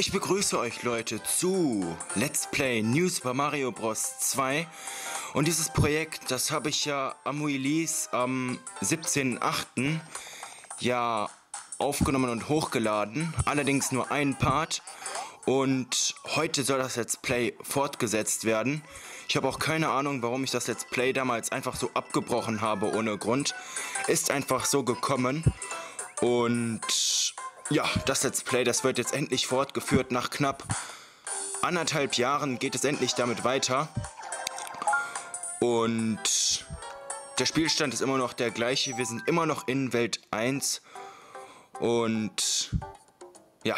Ich begrüße euch Leute zu Let's Play New Super Mario Bros. 2 und dieses Projekt, das habe ich ja am Release am 17.08. ja aufgenommen und hochgeladen, allerdings nur einen Part und heute soll das Let's Play fortgesetzt werden. Ich habe auch keine Ahnung, warum ich das Let's Play damals einfach so abgebrochen habe ohne Grund. Ist einfach so gekommen und ja, das Let's Play, das wird jetzt endlich fortgeführt. Nach knapp anderthalb Jahren geht es endlich damit weiter. Und der Spielstand ist immer noch der gleiche. Wir sind immer noch in Welt 1. Und ja,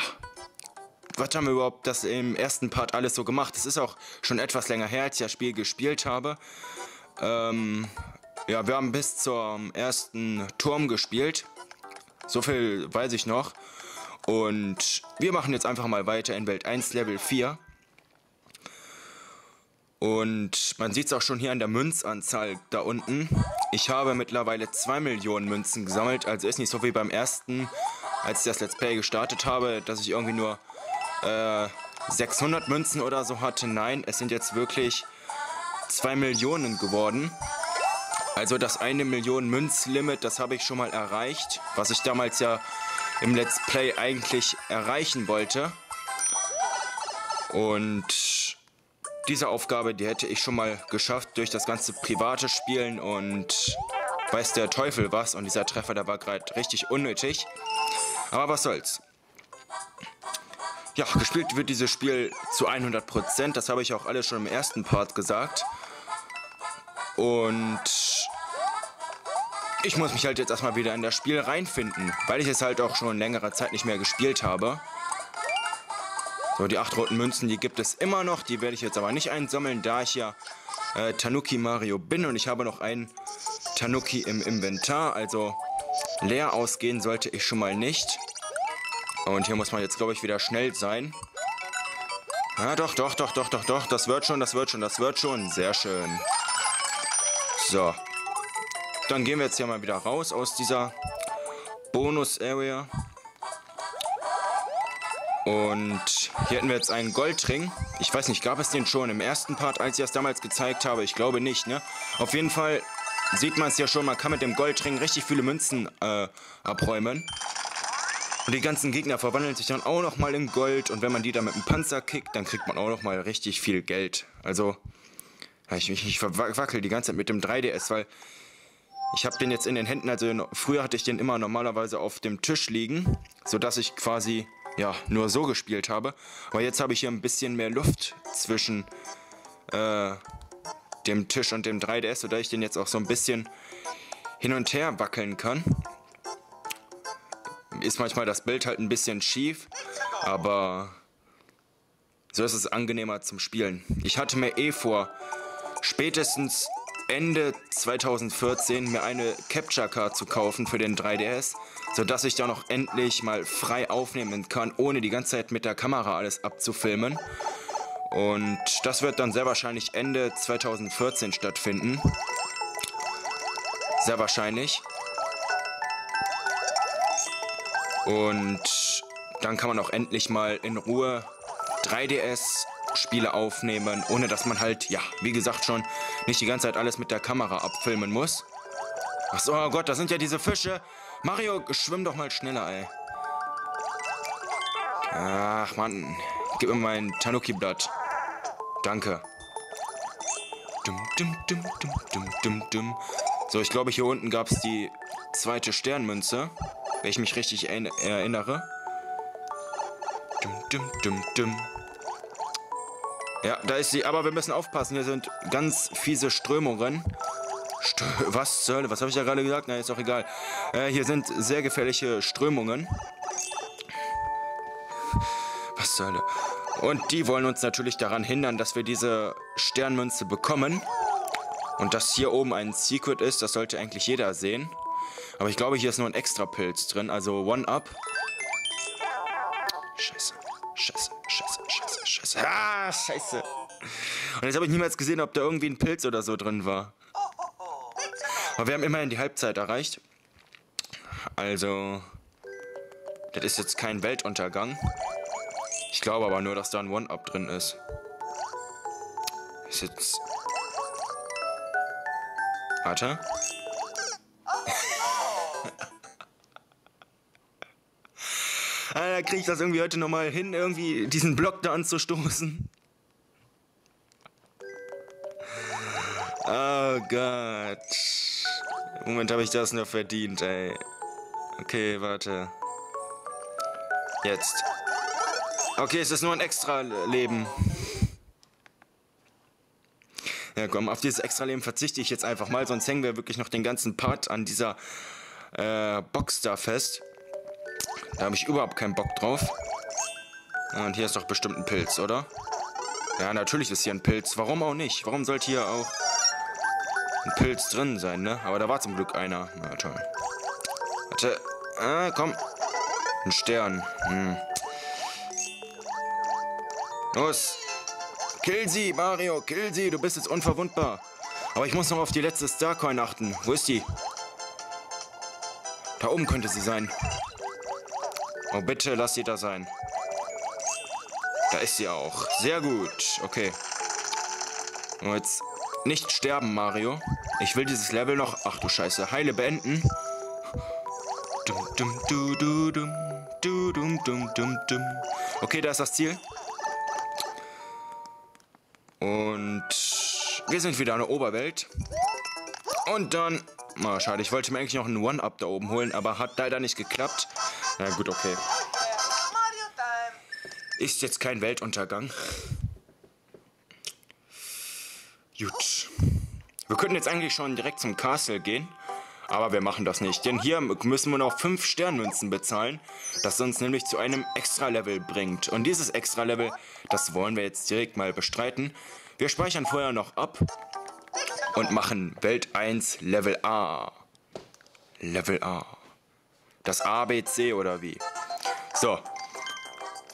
was haben wir überhaupt das im ersten Part alles so gemacht? Es ist auch schon etwas länger her, als ich das Spiel gespielt habe. Ähm, ja, wir haben bis zum ersten Turm gespielt. So viel weiß ich noch. Und wir machen jetzt einfach mal weiter in Welt 1 Level 4. Und man sieht es auch schon hier an der Münzanzahl da unten. Ich habe mittlerweile 2 Millionen Münzen gesammelt, also ist nicht so wie beim ersten, als ich das Let's Play gestartet habe, dass ich irgendwie nur äh, 600 Münzen oder so hatte. Nein, es sind jetzt wirklich 2 Millionen geworden. Also das eine Million Münzlimit, das habe ich schon mal erreicht, was ich damals ja im Let's Play eigentlich erreichen wollte. Und diese Aufgabe, die hätte ich schon mal geschafft durch das ganze private Spielen und weiß der Teufel was. Und dieser Treffer, der war gerade richtig unnötig. Aber was soll's. Ja, gespielt wird dieses Spiel zu 100%. Das habe ich auch alles schon im ersten Part gesagt. Und ich muss mich halt jetzt erstmal wieder in das Spiel reinfinden, weil ich es halt auch schon längere Zeit nicht mehr gespielt habe. So, die acht roten Münzen, die gibt es immer noch. Die werde ich jetzt aber nicht einsammeln, da ich ja äh, Tanuki Mario bin und ich habe noch einen Tanuki im Inventar. Also leer ausgehen sollte ich schon mal nicht. Und hier muss man jetzt, glaube ich, wieder schnell sein. Ja, doch, doch, doch, doch, doch, doch. Das wird schon, das wird schon, das wird schon. Sehr schön. So. Dann gehen wir jetzt hier mal wieder raus aus dieser Bonus-Area. Und hier hätten wir jetzt einen Goldring. Ich weiß nicht, gab es den schon im ersten Part, als ich das damals gezeigt habe? Ich glaube nicht, ne? Auf jeden Fall sieht man es ja schon, man kann mit dem Goldring richtig viele Münzen äh, abräumen. Und die ganzen Gegner verwandeln sich dann auch nochmal in Gold. Und wenn man die dann mit dem Panzer kickt, dann kriegt man auch nochmal richtig viel Geld. Also, ich, ich, ich verwackel die ganze Zeit mit dem 3DS, weil ich habe den jetzt in den Händen. Also früher hatte ich den immer normalerweise auf dem Tisch liegen, sodass ich quasi ja, nur so gespielt habe. Aber jetzt habe ich hier ein bisschen mehr Luft zwischen äh, dem Tisch und dem 3DS, sodass ich den jetzt auch so ein bisschen hin und her wackeln kann. Ist manchmal das Bild halt ein bisschen schief, aber so ist es angenehmer zum Spielen. Ich hatte mir eh vor, spätestens Ende 2014 mir eine Capture Card zu kaufen für den 3DS, sodass ich da noch endlich mal frei aufnehmen kann, ohne die ganze Zeit mit der Kamera alles abzufilmen. Und das wird dann sehr wahrscheinlich Ende 2014 stattfinden. Sehr wahrscheinlich. Und dann kann man auch endlich mal in Ruhe 3DS Spiele aufnehmen, ohne dass man halt, ja, wie gesagt schon, nicht die ganze Zeit alles mit der Kamera abfilmen muss. Ach oh Gott, da sind ja diese Fische. Mario, schwimm doch mal schneller, ey. Ach, Mann. Gib mir mein Tanuki-Blatt. Danke. Dum, dum, dum, dum, dum, dum, dum. So, ich glaube, hier unten gab es die zweite Sternmünze, wenn ich mich richtig erinnere. Dum, dum, dum, dum. Ja, da ist sie. Aber wir müssen aufpassen. Hier sind ganz fiese Strömungen. Stö was zur Hölle? Was habe ich da gerade gesagt? Na, ist auch egal. Äh, hier sind sehr gefährliche Strömungen. Was zur Hölle? Und die wollen uns natürlich daran hindern, dass wir diese Sternmünze bekommen. Und dass hier oben ein Secret ist, das sollte eigentlich jeder sehen. Aber ich glaube, hier ist nur ein extra Pilz drin, also One-Up. Scheiße, scheiße, scheiße, scheiße, scheiße. Ah, scheiße. Und jetzt habe ich niemals gesehen, ob da irgendwie ein Pilz oder so drin war. Aber wir haben immerhin die Halbzeit erreicht. Also, das ist jetzt kein Weltuntergang. Ich glaube aber nur, dass da ein One-Up drin ist. Ist jetzt... Warte. Ah, kriege ich das irgendwie heute nochmal hin, irgendwie diesen Block da anzustoßen. Oh Gott. Moment habe ich das nur verdient, ey. Okay, warte. Jetzt. Okay, es ist nur ein extra Leben. Ja, komm, auf dieses extra Leben verzichte ich jetzt einfach mal, sonst hängen wir wirklich noch den ganzen Part an dieser äh, Box da fest. Da habe ich überhaupt keinen Bock drauf. Und hier ist doch bestimmt ein Pilz, oder? Ja, natürlich ist hier ein Pilz. Warum auch nicht? Warum sollte hier auch ein Pilz drin sein, ne? Aber da war zum Glück einer. Na toll. Warte. Ah, komm. Ein Stern. Hm. Los. Kill sie, Mario. Kill sie. Du bist jetzt unverwundbar. Aber ich muss noch auf die letzte Starcoin achten. Wo ist die? Da oben könnte sie sein. Oh, bitte, lass sie da sein. Da ist sie auch. Sehr gut. Okay. Und jetzt nicht sterben, Mario. Ich will dieses Level noch... Ach du Scheiße. Heile beenden. Dum, dum, du, du, dum, du, dum, dum, dum, dum. Okay, da ist das Ziel. Und wir sind wieder in der Oberwelt. Und dann... Oh, schade, ich wollte mir eigentlich noch einen One-Up da oben holen, aber hat leider nicht geklappt. Na gut, okay. Ist jetzt kein Weltuntergang. Gut. Wir könnten jetzt eigentlich schon direkt zum Castle gehen. Aber wir machen das nicht, denn hier müssen wir noch 5 Sternmünzen bezahlen, das uns nämlich zu einem Extra-Level bringt. Und dieses Extra-Level, das wollen wir jetzt direkt mal bestreiten. Wir speichern vorher noch ab und machen Welt 1 Level A. Level A. Das A, B, C oder wie? So.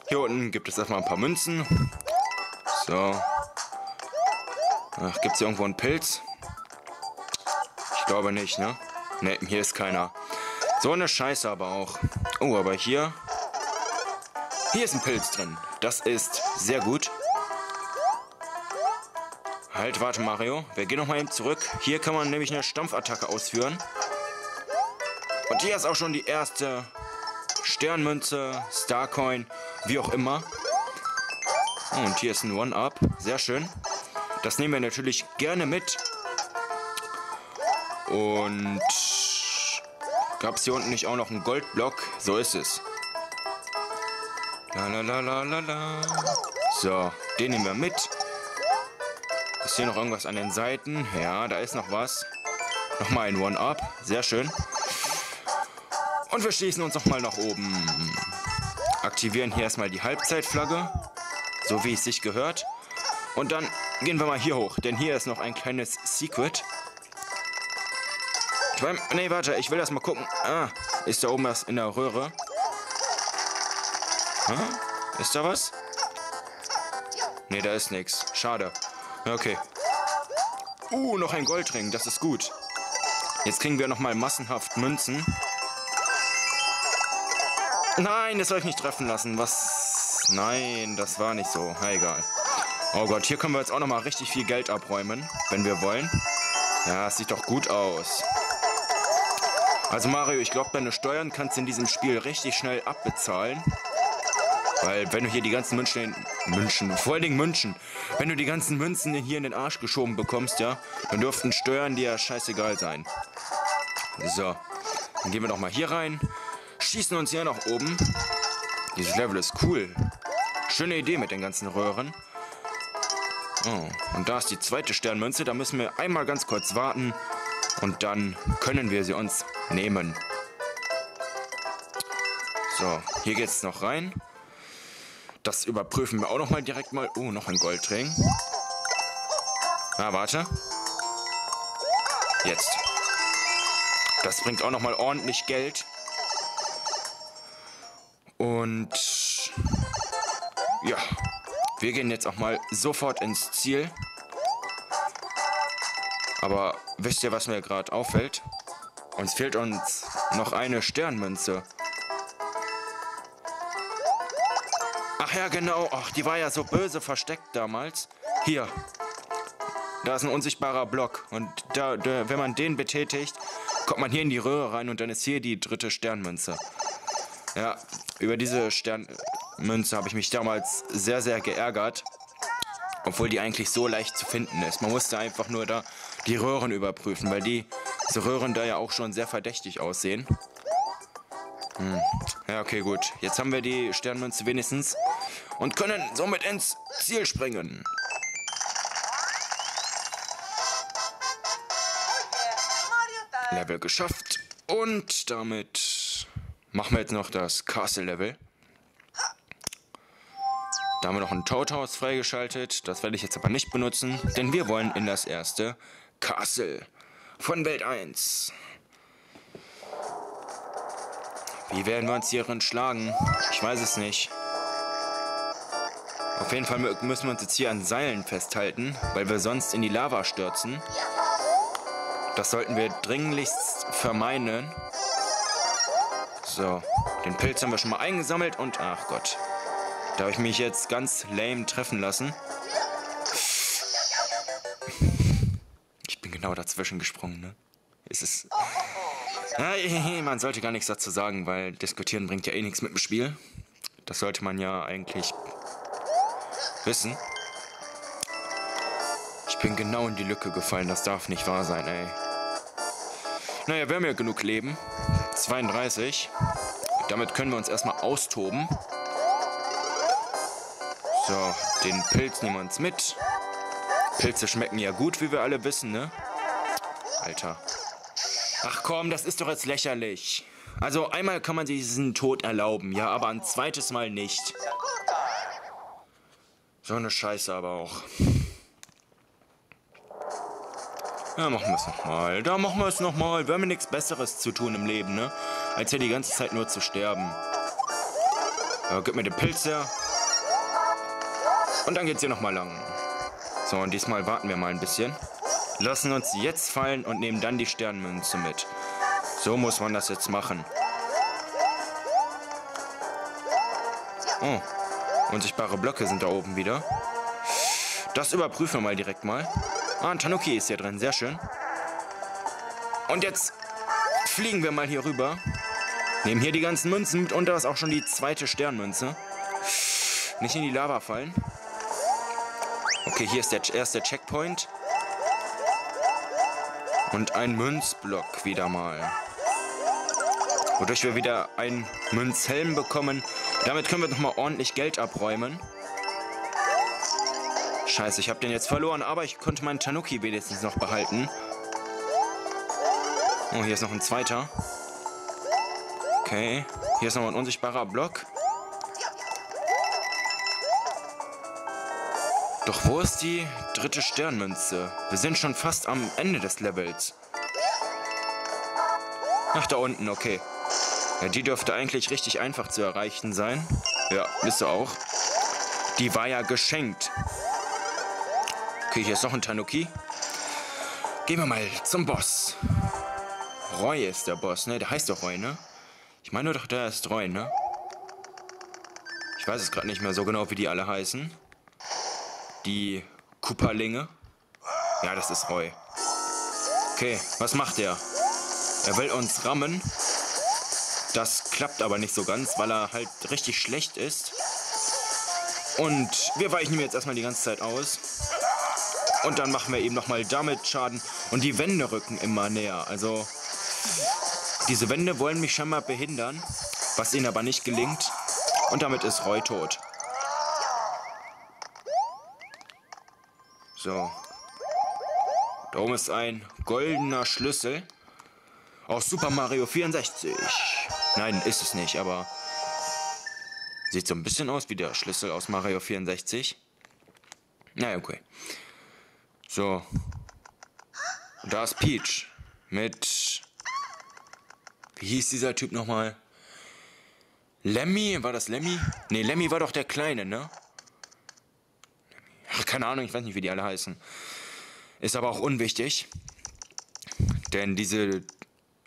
Hier unten gibt es erstmal ein paar Münzen. So. Ach, gibt es hier irgendwo einen Pilz? Ich glaube nicht, ne? Ne, hier ist keiner. So eine Scheiße aber auch. Oh, aber hier... Hier ist ein Pilz drin. Das ist sehr gut. Halt, warte Mario. Wir gehen nochmal eben zurück. Hier kann man nämlich eine Stampfattacke ausführen. Und hier ist auch schon die erste Sternmünze, Starcoin, wie auch immer. Und hier ist ein One-Up. Sehr schön. Das nehmen wir natürlich gerne mit. Und gab es hier unten nicht auch noch einen Goldblock? So ist es. La la la la la la. So, den nehmen wir mit. Ist hier noch irgendwas an den Seiten? Ja, da ist noch was. Nochmal ein One-Up. Sehr schön. Und wir schließen uns nochmal nach oben. Aktivieren hier erstmal die Halbzeitflagge. So wie es sich gehört. Und dann gehen wir mal hier hoch. Denn hier ist noch ein kleines Secret. Ne, warte, ich will erst mal gucken. Ah, ist da oben was in der Röhre? Ah, ist da was? Ne, da ist nichts. Schade. Okay. Uh, noch ein Goldring. Das ist gut. Jetzt kriegen wir nochmal massenhaft Münzen. Nein, das soll ich nicht treffen lassen. Was? Nein, das war nicht so. Na, egal. Oh Gott, hier können wir jetzt auch nochmal richtig viel Geld abräumen, wenn wir wollen. Ja, es sieht doch gut aus. Also Mario, ich glaube, deine Steuern kannst du in diesem Spiel richtig schnell abbezahlen. Weil wenn du hier die ganzen München, in, München, vor allen Dingen München, wenn du die ganzen Münzen hier in den Arsch geschoben bekommst, ja, dann dürften Steuern dir ja scheißegal sein. So, dann gehen wir doch mal hier rein, schießen uns hier nach oben. Dieses Level ist cool. Schöne Idee mit den ganzen Röhren. Oh, und da ist die zweite Sternmünze, da müssen wir einmal ganz kurz warten und dann können wir sie uns nehmen. So, hier geht es noch rein. Das überprüfen wir auch noch mal direkt mal. Oh, noch ein Goldring. Ah, warte. Jetzt. Das bringt auch noch mal ordentlich Geld. Und ja, wir gehen jetzt auch mal sofort ins Ziel. Aber wisst ihr, was mir gerade auffällt? Uns fehlt uns noch eine Sternmünze. Ach ja, genau. Ach, die war ja so böse versteckt damals. Hier. Da ist ein unsichtbarer Block. Und da, da, wenn man den betätigt, kommt man hier in die Röhre rein und dann ist hier die dritte Sternmünze. Ja, über diese Sternmünze habe ich mich damals sehr, sehr geärgert. Obwohl die eigentlich so leicht zu finden ist. Man musste einfach nur da die Röhren überprüfen, weil die diese Röhren da ja auch schon sehr verdächtig aussehen. Hm. Ja, okay, gut. Jetzt haben wir die Sternmünze wenigstens und können somit ins Ziel springen. Level geschafft. Und damit machen wir jetzt noch das Castle-Level. Da haben wir noch ein Toadhouse freigeschaltet. Das werde ich jetzt aber nicht benutzen, denn wir wollen in das erste Castle von Welt 1. Wie werden wir uns hierin schlagen? Ich weiß es nicht. Auf jeden Fall müssen wir uns jetzt hier an Seilen festhalten, weil wir sonst in die Lava stürzen. Das sollten wir dringlichst vermeiden. So, den Pilz haben wir schon mal eingesammelt und ach Gott. Da habe ich mich jetzt ganz lame treffen lassen. Ich bin genau dazwischen gesprungen, ne? Es ist... man sollte gar nichts dazu sagen, weil diskutieren bringt ja eh nichts mit dem Spiel. Das sollte man ja eigentlich wissen. Ich bin genau in die Lücke gefallen, das darf nicht wahr sein, ey. Naja, wir haben ja genug Leben. 32. Damit können wir uns erstmal austoben. So, den Pilz nehmen wir uns mit. Pilze schmecken ja gut, wie wir alle wissen, ne? Alter. Ach komm, das ist doch jetzt lächerlich. Also einmal kann man sich diesen Tod erlauben, ja, aber ein zweites Mal nicht. So eine Scheiße aber auch. Ja, machen wir es nochmal. Da machen wir es nochmal. Wir haben ja nichts Besseres zu tun im Leben, ne? Als hier die ganze Zeit nur zu sterben. Ja, gib mir den Pilz her. Und dann geht's hier nochmal lang. So, und diesmal warten wir mal ein bisschen. Lassen uns jetzt fallen und nehmen dann die Sternmünze mit. So muss man das jetzt machen. Oh, unsichtbare Blöcke sind da oben wieder. Das überprüfen wir mal direkt mal. Ah, ein Tanuki ist hier drin. Sehr schön. Und jetzt fliegen wir mal hier rüber. Nehmen hier die ganzen Münzen mit und da ist auch schon die zweite Sternmünze. Nicht in die Lava fallen. Okay, hier ist der erste Checkpoint. Und ein Münzblock wieder mal. Wodurch wir wieder einen Münzhelm bekommen. Damit können wir nochmal ordentlich Geld abräumen. Scheiße, ich habe den jetzt verloren, aber ich konnte meinen Tanuki wenigstens noch behalten. Oh, hier ist noch ein zweiter. Okay, hier ist noch ein unsichtbarer Block. Doch wo ist die dritte Sternmünze? Wir sind schon fast am Ende des Levels. Ach, da unten, okay. Ja, die dürfte eigentlich richtig einfach zu erreichen sein. Ja, bist du auch. Die war ja geschenkt. Okay, hier ist noch ein Tanuki. Gehen wir mal zum Boss. Roy ist der Boss, ne? Der heißt doch Roy, ne? Ich meine doch, der ist Roy, ne? Ich weiß es gerade nicht mehr so genau, wie die alle heißen. Die Kupperlinge. Ja, das ist Roy. Okay, was macht er? Er will uns rammen. Das klappt aber nicht so ganz, weil er halt richtig schlecht ist. Und wir weichen ihm jetzt erstmal die ganze Zeit aus. Und dann machen wir eben nochmal damit Schaden. Und die Wände rücken immer näher. Also diese Wände wollen mich scheinbar behindern, was ihnen aber nicht gelingt. Und damit ist Roy tot. So. Da oben ist ein goldener Schlüssel aus Super Mario 64. Nein, ist es nicht, aber sieht so ein bisschen aus wie der Schlüssel aus Mario 64. Naja, okay. So. Da ist Peach. Mit. Wie hieß dieser Typ nochmal? Lemmy? War das Lemmy? Ne, Lemmy war doch der Kleine, ne? Ach, keine Ahnung, ich weiß nicht, wie die alle heißen. Ist aber auch unwichtig. Denn diese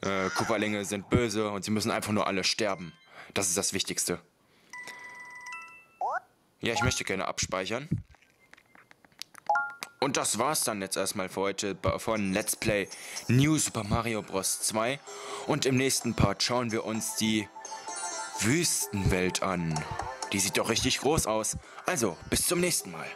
äh, Kupferlinge sind böse und sie müssen einfach nur alle sterben. Das ist das Wichtigste. Ja, ich möchte gerne abspeichern. Und das war's dann jetzt erstmal für heute von Let's Play New Super Mario Bros. 2. Und im nächsten Part schauen wir uns die Wüstenwelt an. Die sieht doch richtig groß aus. Also, bis zum nächsten Mal.